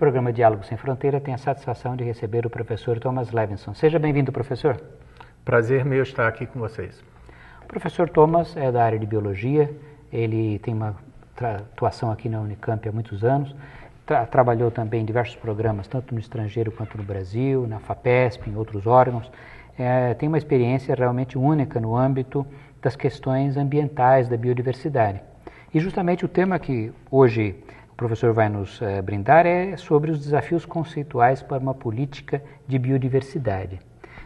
Programa Diálogo Sem Fronteira tem a satisfação de receber o professor Thomas Levinson. Seja bem-vindo, professor. Prazer meu estar aqui com vocês. O professor Thomas é da área de biologia, ele tem uma atuação aqui na Unicamp há muitos anos, tra trabalhou também em diversos programas, tanto no estrangeiro quanto no Brasil, na FAPESP, em outros órgãos. É, tem uma experiência realmente única no âmbito das questões ambientais, da biodiversidade. E justamente o tema que hoje professor vai nos é, brindar é sobre os desafios conceituais para uma política de biodiversidade.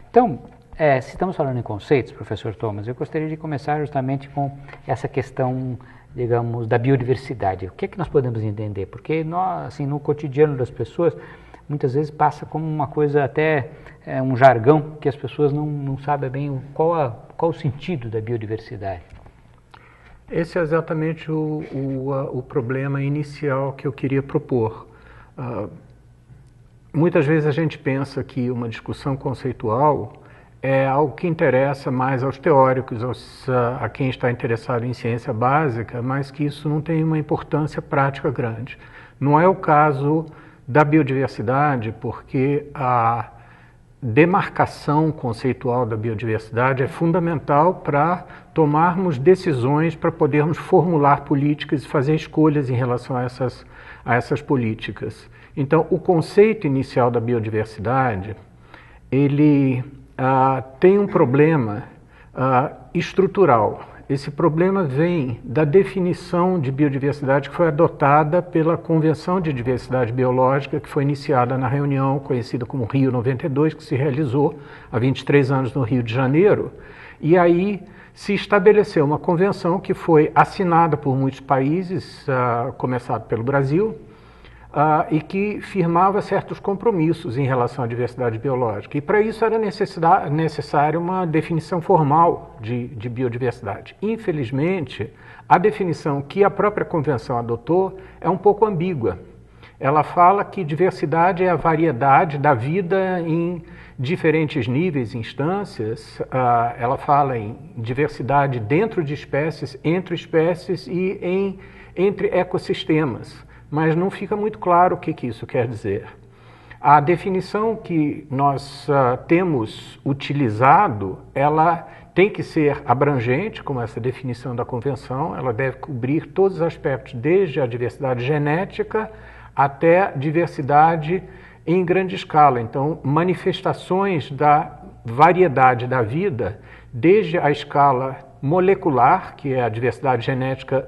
Então, é, se estamos falando em conceitos, professor Thomas, eu gostaria de começar justamente com essa questão digamos, da biodiversidade. O que é que nós podemos entender? Porque nós, assim, no cotidiano das pessoas, muitas vezes passa como uma coisa até é, um jargão que as pessoas não, não sabem bem qual, a, qual o sentido da biodiversidade. Esse é exatamente o, o, o problema inicial que eu queria propor. Uh, muitas vezes a gente pensa que uma discussão conceitual é algo que interessa mais aos teóricos, aos, a quem está interessado em ciência básica, mas que isso não tem uma importância prática grande. Não é o caso da biodiversidade, porque a demarcação conceitual da biodiversidade é fundamental para tomarmos decisões, para podermos formular políticas e fazer escolhas em relação a essas, a essas políticas. Então, o conceito inicial da biodiversidade, ele ah, tem um problema ah, estrutural. Esse problema vem da definição de biodiversidade que foi adotada pela Convenção de Diversidade Biológica, que foi iniciada na reunião conhecida como Rio 92, que se realizou há 23 anos no Rio de Janeiro. E aí se estabeleceu uma convenção que foi assinada por muitos países, uh, começado pelo Brasil, uh, e que firmava certos compromissos em relação à diversidade biológica. E para isso era necessária uma definição formal de, de biodiversidade. Infelizmente, a definição que a própria convenção adotou é um pouco ambígua. Ela fala que diversidade é a variedade da vida em diferentes níveis e instâncias. Uh, ela fala em diversidade dentro de espécies, entre espécies e em, entre ecossistemas mas não fica muito claro o que, que isso quer dizer. A definição que nós uh, temos utilizado, ela tem que ser abrangente, como essa definição da convenção, ela deve cobrir todos os aspectos, desde a diversidade genética até diversidade em grande escala. Então, manifestações da variedade da vida, desde a escala molecular, que é a diversidade genética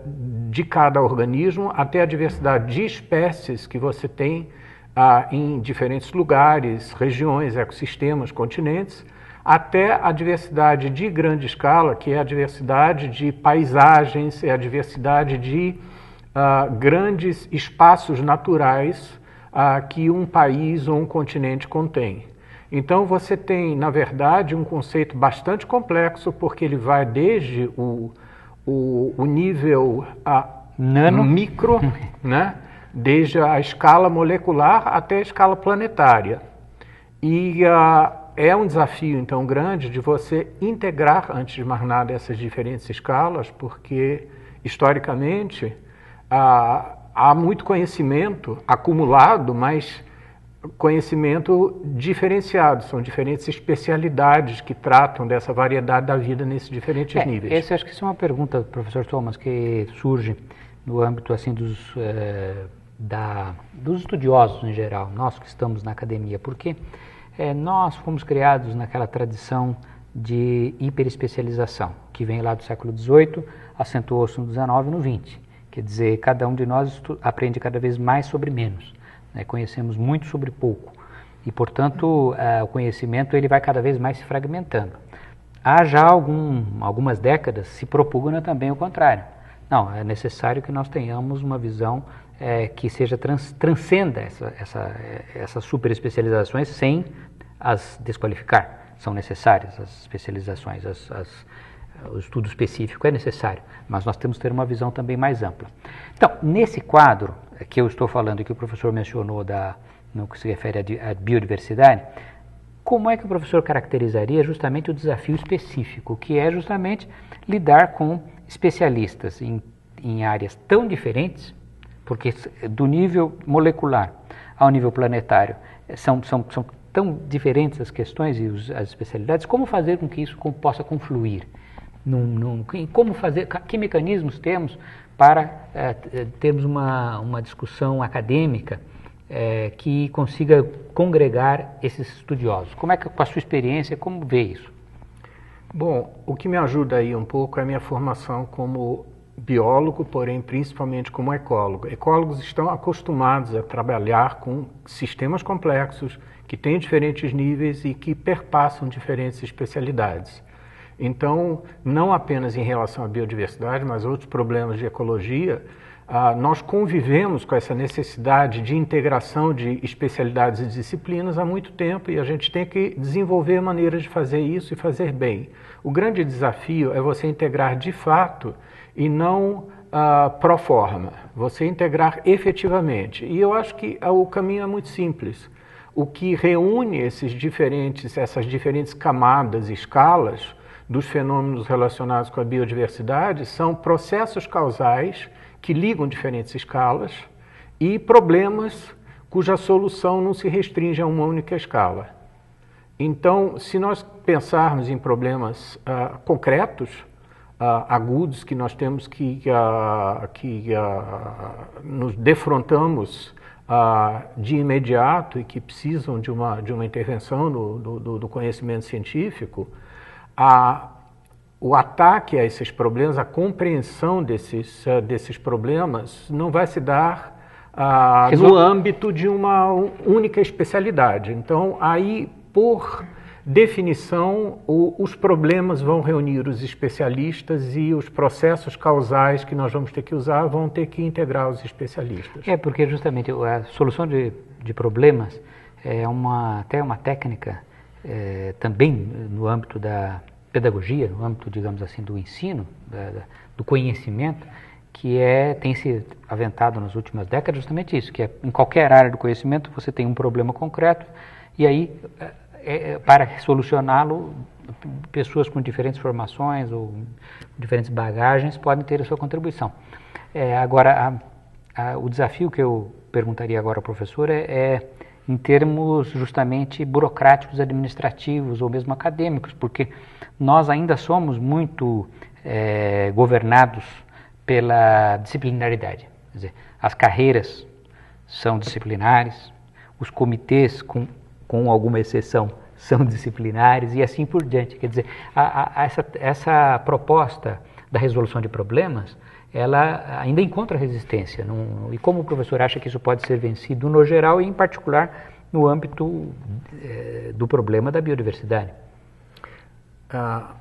de cada organismo, até a diversidade de espécies que você tem ah, em diferentes lugares, regiões, ecossistemas, continentes, até a diversidade de grande escala, que é a diversidade de paisagens, é a diversidade de ah, grandes espaços naturais ah, que um país ou um continente contém. Então você tem, na verdade, um conceito bastante complexo, porque ele vai desde o, o, o nível a, Nano. micro, né? desde a escala molecular até a escala planetária. E uh, é um desafio, então, grande de você integrar, antes de mais nada, essas diferentes escalas, porque, historicamente, uh, há muito conhecimento acumulado, mas conhecimento diferenciado, são diferentes especialidades que tratam dessa variedade da vida nesses diferentes é, níveis. Essa acho que é uma pergunta, professor Thomas, que surge no âmbito assim dos, é, da, dos estudiosos em geral, nós que estamos na academia, porque é, nós fomos criados naquela tradição de hiperespecialização, que vem lá do século XVIII, acentuou-se no XIX e no XX. Quer dizer, cada um de nós aprende cada vez mais sobre menos. Né? Conhecemos muito sobre pouco e, portanto, uh, o conhecimento ele vai cada vez mais se fragmentando. Há já algum, algumas décadas se propugna também o contrário. Não, é necessário que nós tenhamos uma visão é, que seja trans, transcenda essa, essa, essas super especializações sem as desqualificar. São necessárias as especializações, as, as, o estudo específico é necessário, mas nós temos que ter uma visão também mais ampla. Então, nesse quadro, que eu estou falando que o professor mencionou da, no que se refere à biodiversidade, como é que o professor caracterizaria justamente o desafio específico, que é justamente lidar com especialistas em, em áreas tão diferentes, Porque do nível molecular ao nível planetário são, são, são tão diferentes as questões e os, as especialidades, como fazer com que isso possa confluir? Num, num, como fazer, que mecanismos temos para é, termos uma, uma discussão acadêmica é, que consiga congregar esses estudiosos? Como é que, com a sua experiência, como vê isso? Bom, o que me ajuda aí um pouco é a minha formação como biólogo, porém principalmente como ecólogo. Ecólogos estão acostumados a trabalhar com sistemas complexos que têm diferentes níveis e que perpassam diferentes especialidades. Então, não apenas em relação à biodiversidade, mas outros problemas de ecologia, ah, nós convivemos com essa necessidade de integração de especialidades e disciplinas há muito tempo e a gente tem que desenvolver maneiras de fazer isso e fazer bem. O grande desafio é você integrar de fato e não ah, pro forma, você integrar efetivamente. E eu acho que ah, o caminho é muito simples. O que reúne esses diferentes, essas diferentes camadas, escalas dos fenômenos relacionados com a biodiversidade são processos causais que ligam diferentes escalas e problemas cuja solução não se restringe a uma única escala. Então, se nós pensarmos em problemas uh, concretos, uh, agudos, que nós temos que, que nos defrontamos de imediato e que precisam de uma, de uma intervenção do, do, do conhecimento científico, a, o ataque a esses problemas, a compreensão desses, uh, desses problemas não vai se dar uh, no âmbito de uma única especialidade. Então, aí, por definição, o, os problemas vão reunir os especialistas e os processos causais que nós vamos ter que usar vão ter que integrar os especialistas. É, porque justamente a solução de, de problemas é uma, até uma técnica é, também no âmbito da pedagogia, no âmbito, digamos assim, do ensino, da, da, do conhecimento, que é, tem se aventado nas últimas décadas justamente isso, que é, em qualquer área do conhecimento você tem um problema concreto e aí, é, para solucioná-lo, pessoas com diferentes formações ou diferentes bagagens podem ter a sua contribuição. É, agora, a, a, o desafio que eu perguntaria agora ao professor é, é em termos justamente burocráticos, administrativos ou mesmo acadêmicos, porque nós ainda somos muito é, governados pela disciplinaridade. Dizer, as carreiras são disciplinares, os comitês, com, com alguma exceção, são disciplinares e assim por diante. Quer dizer, a, a, essa, essa proposta da resolução de problemas ela ainda encontra resistência. E como o professor acha que isso pode ser vencido no geral e em particular no âmbito é, do problema da biodiversidade? Ah,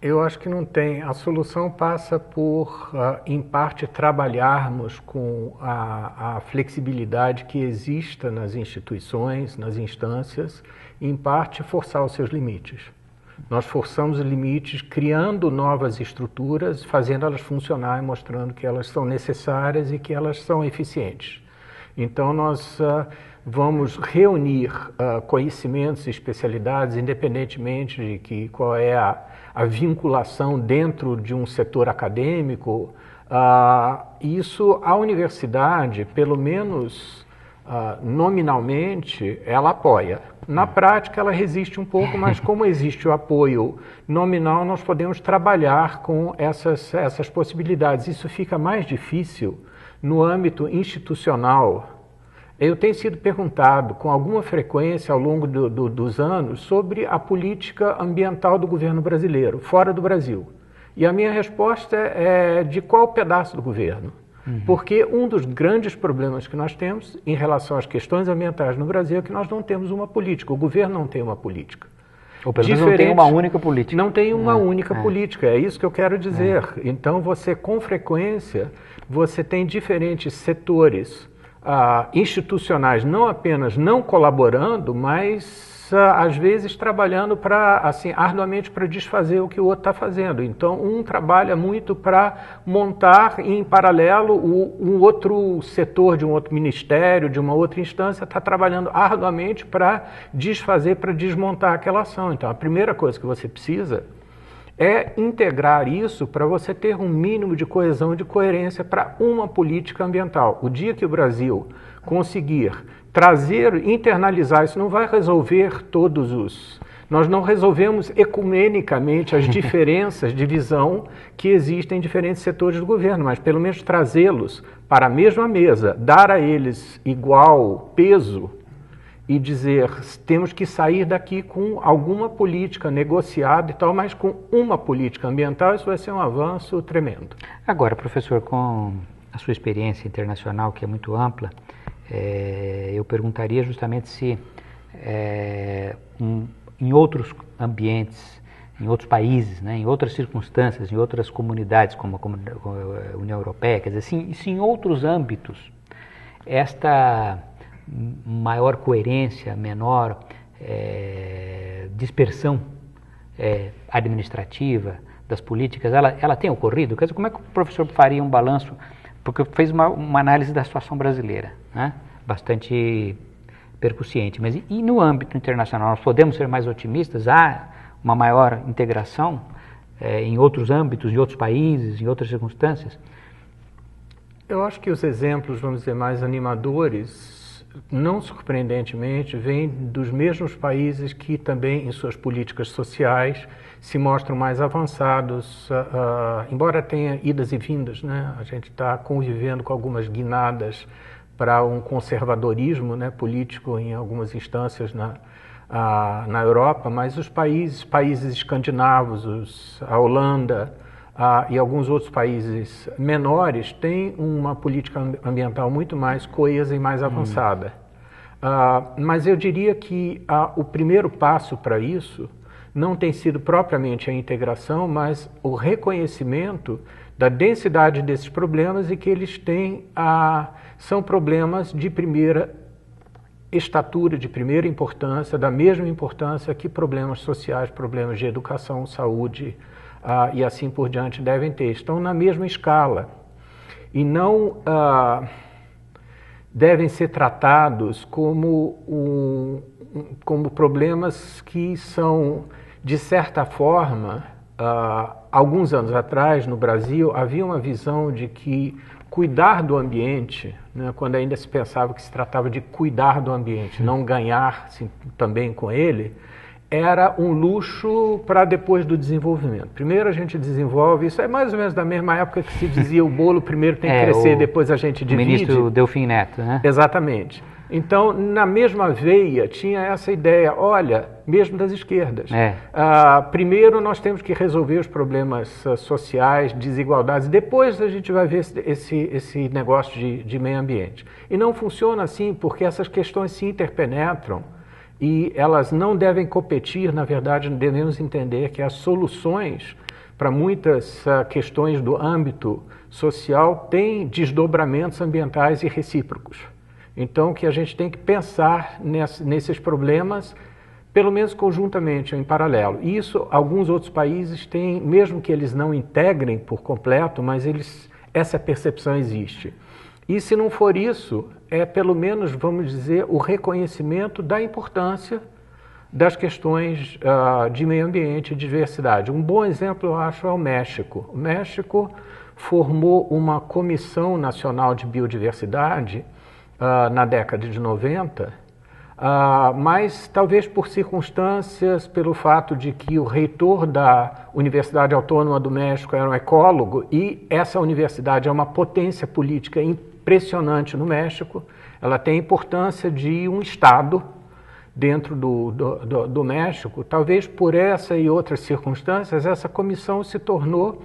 eu acho que não tem. A solução passa por, ah, em parte, trabalharmos com a, a flexibilidade que exista nas instituições, nas instâncias, e, em parte, forçar os seus limites. Nós forçamos os limites criando novas estruturas, fazendo elas funcionar e mostrando que elas são necessárias e que elas são eficientes. Então, nós uh, vamos reunir uh, conhecimentos e especialidades, independentemente de que, qual é a, a vinculação dentro de um setor acadêmico. Uh, isso, a universidade, pelo menos nominalmente, ela apoia. Na prática, ela resiste um pouco, mas como existe o apoio nominal, nós podemos trabalhar com essas, essas possibilidades. Isso fica mais difícil no âmbito institucional. Eu tenho sido perguntado com alguma frequência ao longo do, do, dos anos sobre a política ambiental do governo brasileiro, fora do Brasil. E a minha resposta é de qual pedaço do governo? Uhum. Porque um dos grandes problemas que nós temos em relação às questões ambientais no Brasil é que nós não temos uma política, o governo não tem uma política. Ou pelo menos não tem uma única política. Não tem uma é, única é. política, é isso que eu quero dizer. É. Então você, com frequência, você tem diferentes setores ah, institucionais, não apenas não colaborando, mas às vezes trabalhando para assim arduamente para desfazer o que o outro está fazendo. Então um trabalha muito para montar em paralelo o, um outro setor de um outro ministério, de uma outra instância está trabalhando arduamente para desfazer, para desmontar aquela ação. Então a primeira coisa que você precisa é integrar isso para você ter um mínimo de coesão de coerência para uma política ambiental. O dia que o Brasil conseguir trazer, internalizar isso, não vai resolver todos os. Nós não resolvemos ecumenicamente as diferenças de visão que existem em diferentes setores do governo, mas pelo menos trazê-los para a mesma mesa, dar a eles igual peso e dizer temos que sair daqui com alguma política negociada e tal, mas com uma política ambiental, isso vai ser um avanço tremendo. Agora, professor, com a sua experiência internacional, que é muito ampla, é, eu perguntaria justamente se é, um, em outros ambientes, em outros países, né, em outras circunstâncias, em outras comunidades, como a, a União Europeia, quer dizer, se, se em outros âmbitos esta maior coerência, menor é, dispersão é, administrativa das políticas, ela, ela tem ocorrido? Quer dizer, como é que o professor faria um balanço? Porque fez uma, uma análise da situação brasileira, né? bastante percussiente. Mas e, e no âmbito internacional, nós podemos ser mais otimistas? Há uma maior integração é, em outros âmbitos, em outros países, em outras circunstâncias? Eu acho que os exemplos, vamos dizer, mais animadores não surpreendentemente, vem dos mesmos países que também, em suas políticas sociais, se mostram mais avançados, uh, uh, embora tenha idas e vindas, né? A gente está convivendo com algumas guinadas para um conservadorismo né, político em algumas instâncias na, uh, na Europa, mas os países, países escandinavos, os, a Holanda, ah, e alguns outros países menores têm uma política ambiental muito mais coesa e mais hum. avançada. Ah, mas eu diria que o primeiro passo para isso não tem sido propriamente a integração, mas o reconhecimento da densidade desses problemas e que eles têm ah, são problemas de primeira estatura, de primeira importância, da mesma importância que problemas sociais, problemas de educação, saúde, ah, e assim por diante devem ter. Estão na mesma escala e não ah, devem ser tratados como, um, como problemas que são, de certa forma, ah, alguns anos atrás no Brasil havia uma visão de que cuidar do ambiente, né, quando ainda se pensava que se tratava de cuidar do ambiente, não ganhar sim, também com ele, era um luxo para depois do desenvolvimento. Primeiro a gente desenvolve, isso é mais ou menos da mesma época que se dizia o bolo primeiro tem que é, crescer, depois a gente divide. O ministro Delfim Neto, né? Exatamente. Então, na mesma veia, tinha essa ideia, olha, mesmo das esquerdas. É. Uh, primeiro nós temos que resolver os problemas uh, sociais, desigualdades, depois a gente vai ver esse, esse negócio de, de meio ambiente. E não funciona assim, porque essas questões se interpenetram e elas não devem competir, na verdade, devemos entender que as soluções para muitas uh, questões do âmbito social têm desdobramentos ambientais e recíprocos. Então, que a gente tem que pensar ness, nesses problemas, pelo menos conjuntamente, em paralelo. Isso, alguns outros países têm, mesmo que eles não integrem por completo, mas eles, essa percepção existe. E se não for isso, é pelo menos, vamos dizer, o reconhecimento da importância das questões uh, de meio ambiente e diversidade. Um bom exemplo, eu acho, é o México. O México formou uma Comissão Nacional de Biodiversidade uh, na década de 90, uh, mas talvez por circunstâncias, pelo fato de que o reitor da Universidade Autônoma do México era um ecólogo e essa universidade é uma potência política impressionante no México. Ela tem a importância de um Estado dentro do, do, do, do, México. Talvez por essa e outras circunstâncias, essa comissão se tornou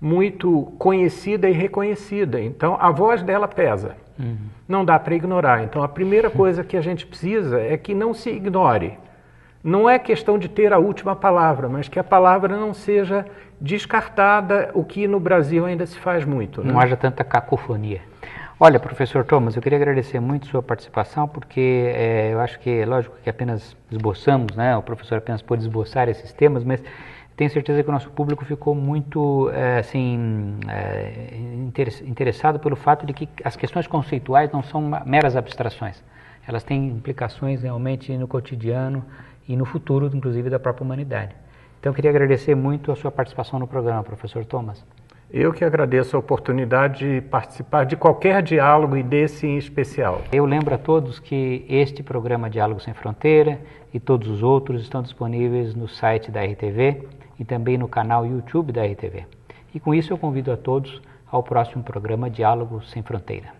muito conhecida e reconhecida. Então, a voz dela pesa. Uhum. Não dá para ignorar. Então, a primeira coisa que a gente precisa é que não se ignore. Não é questão de ter a última palavra, mas que a palavra não seja descartada, o que no Brasil ainda se faz muito. Né? Não haja tanta cacofonia. Olha, professor Thomas, eu queria agradecer muito sua participação, porque é, eu acho que, é lógico que apenas esboçamos, né, o professor apenas pôde esboçar esses temas, mas tenho certeza que o nosso público ficou muito é, assim, é, interessado pelo fato de que as questões conceituais não são meras abstrações. Elas têm implicações realmente no cotidiano e no futuro, inclusive, da própria humanidade. Então, eu queria agradecer muito a sua participação no programa, professor Thomas. Eu que agradeço a oportunidade de participar de qualquer diálogo e desse em especial. Eu lembro a todos que este programa Diálogo Sem Fronteira e todos os outros estão disponíveis no site da RTV e também no canal YouTube da RTV. E com isso eu convido a todos ao próximo programa Diálogo Sem Fronteira.